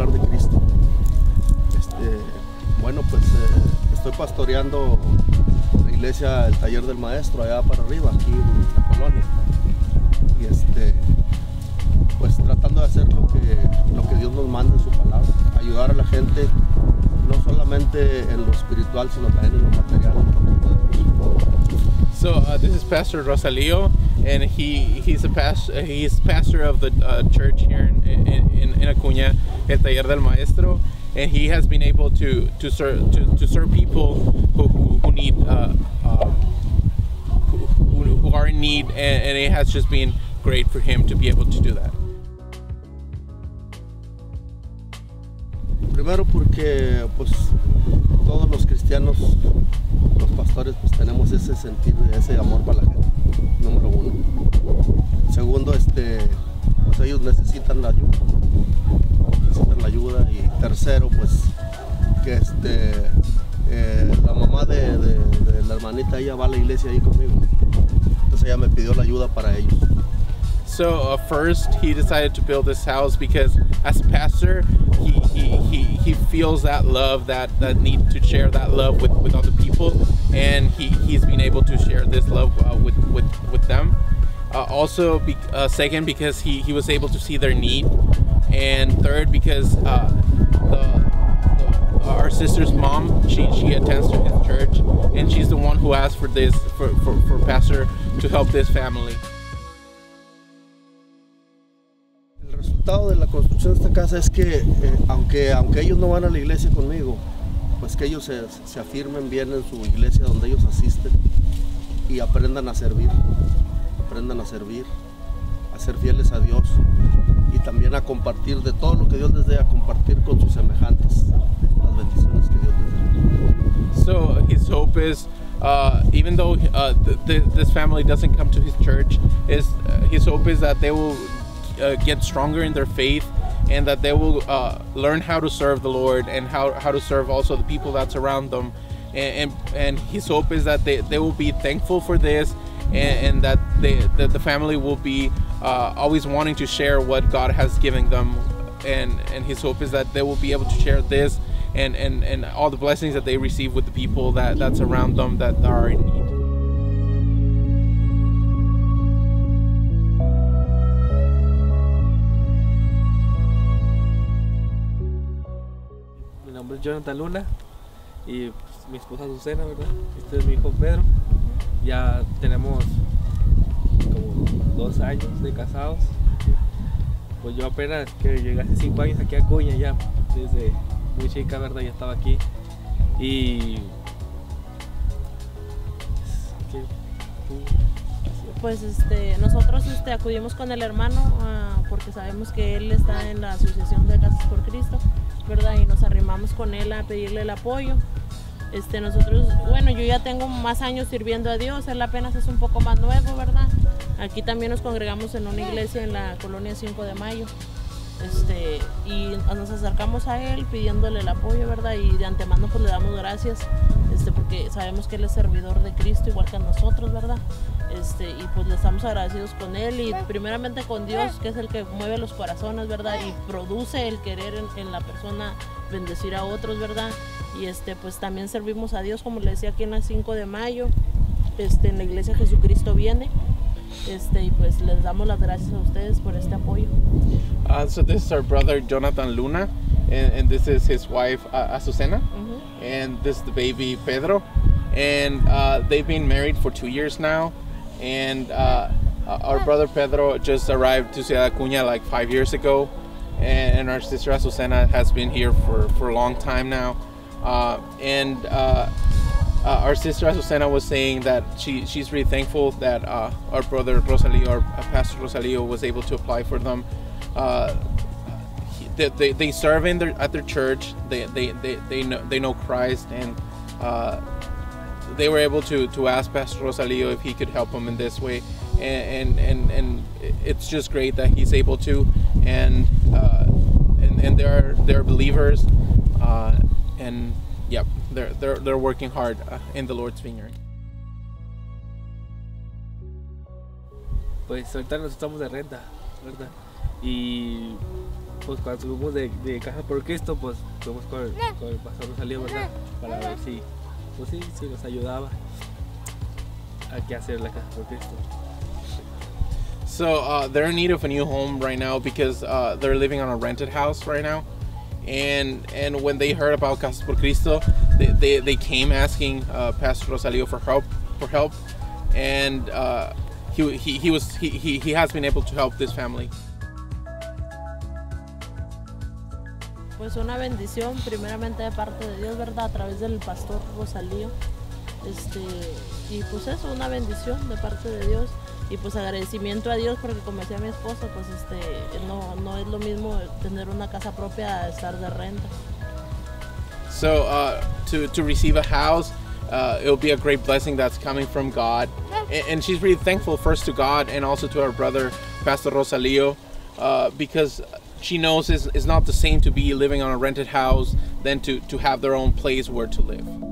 hablar de Cristo. Este, bueno, pues eh, estoy pastoreando la iglesia, el taller del maestro, allá para arriba, aquí en la colonia. Y este, pues tratando de hacer lo que, lo que Dios nos manda en su palabra, ayudar a la gente solamente en lo espiritual, sino también en lo material. So uh, this is Pastor Rosalio, and he he's a pastor he's pastor of the uh, church here in, in, in Acuña, El Taller del Maestro, and he has been able to to serve to, to serve people who, who, who need uh, uh, who, who are in need, and, and it has just been great for him to be able to do that. Primero porque pues todos los cristianos, los pastores, pues tenemos ese sentir, ese amor para la gente, número uno. Segundo, este, pues ellos necesitan la ayuda, necesitan la ayuda. Y tercero, pues que este, eh, la mamá de, de, de la hermanita, ella va a la iglesia ahí conmigo. Entonces ella me pidió la ayuda para ellos. So uh, first, he decided to build this house because, as a pastor, feels that love, that, that need to share that love with, with other people, and he, he's been able to share this love uh, with, with, with them. Uh, also, be, uh, second, because he, he was able to see their need, and third, because uh, the, the, our sister's mom, she, she attends to his church, and she's the one who asked for this, for, for, for Pastor to help this family. Resultado de la construcción de esta casa es que, eh, aunque, aunque ellos no van a la iglesia conmigo, pues que ellos se, se afirmen bien en su iglesia donde ellos asisten y aprendan a servir, aprendan a servir, a ser fieles a Dios y también a compartir de todo lo que Dios les dé, a compartir con sus semejantes las bendiciones que Dios les dé. So his hope is, uh, even though uh, th- th- this family doesn't come to his church, is uh, his hope is that they will uh, get stronger in their faith and that they will uh, learn how to serve the Lord and how, how to serve also the people that's around them. And, and, and his hope is that they, they will be thankful for this and, and that, they, that the family will be uh, always wanting to share what God has given them. And, and his hope is that they will be able to share this and, and, and all the blessings that they receive with the people that, that's around them that are in need. Nombre es Jonathan Luna y pues, mi esposa Azucena, ¿verdad? Este es mi hijo Pedro. Ya tenemos como dos años de casados. Pues yo apenas que llegué hace cinco años aquí a Cuña ya, desde muy chica, ¿verdad? Ya estaba aquí. Y... pues este nosotros este acudimos con el hermano ah, porque sabemos que él está en la asociación de Casas por Cristo verdad y nos arrimamos con él a pedirle el apoyo. Este nosotros bueno yo ya tengo más años sirviendo a Dios él apenas es un poco más nuevo verdad aquí también nos congregamos en una iglesia en la colonia 5 de mayo. Este y nos acercamos a él pidiéndole el apoyo verdad y de antemano pues le damos gracias este porque sabemos que él es servidor de Cristo igual que nosotros verdad este, y pues le estamos agradecidos con él y primeramente con Dios, que es el que mueve los corazones, ¿verdad? Y produce el querer en, en, la persona bendecir a otros, ¿verdad? Y este, pues también servimos a Dios, como le decía aquí en la 5 de mayo, este, en la iglesia Jesucristo viene. Este, y pues les damos las gracias a ustedes por este apoyo. Uh, so this is our brother Jonathan Luna, and, and this is his wife uh, Azucena, Ujú. and this is the baby Pedro, and uh, they've been married for two years now, and uh, our brother Pedro just arrived to Ciudad Acuña like five years ago, and our sister Azucena has been here for, for a long time now, uh, and. Uh, uh, our sister Azucena was saying that she, she's really thankful that uh, our brother Rosalio, our uh, Pastor Rosalio, was able to apply for them. He- they, they, they serve in their, at their church. They, they, they, they, know, they know Christ, and uh, they were able to, to ask Pastor Rosalio if he could help them in this way. And, and, and, and it's just great that he's able to. And, uh, and, and they're, they're believers. Uh, and yep, they're, they're, they're working hard uh, in the Lord's vineyard. Pues ahorita nos estamos de renta, ¿verdad? Y pues cuando subimos de, de por Cristo, pues fuimos con con el pastor ¿verdad? Para ver si, pues sí, si nos ayudaba a qué hacer la por Cristo. So uh, they're in need of a new home right now because uh, they're living on a rented house right now. And and when they heard about Casas por Cristo, they, they, they came asking uh, Pastor Rosalio for help for help, and uh, he, he, he was he, he, he has been able to help this family. Pues una bendición primeramente de parte de Dios, ¿verdad? A través del pastor Rosalío. Este, y pues eso, una bendición de parte de Dios. Y pues agradecimiento a Dios porque como decía mi esposo, pues este, no, no es lo mismo tener una casa propia a estar de renta. So uh, to to receive a house, uh, it'll be a great blessing that's coming from God, and, and she's really thankful first to God and also to her brother Pastor Rosalio, uh, because she knows it's, not the same to be living on a rented house than to to have their own place where to live.